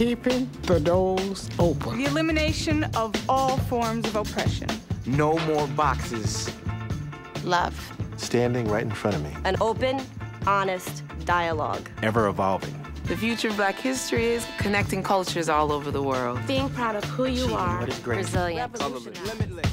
keeping the doors open. The elimination of all forms of oppression. No more boxes. Love. Standing right in front of me. An open, honest dialogue. Ever evolving. The future of black history is connecting cultures all over the world. Being proud of who you are. What is great. Resilient. Limitless.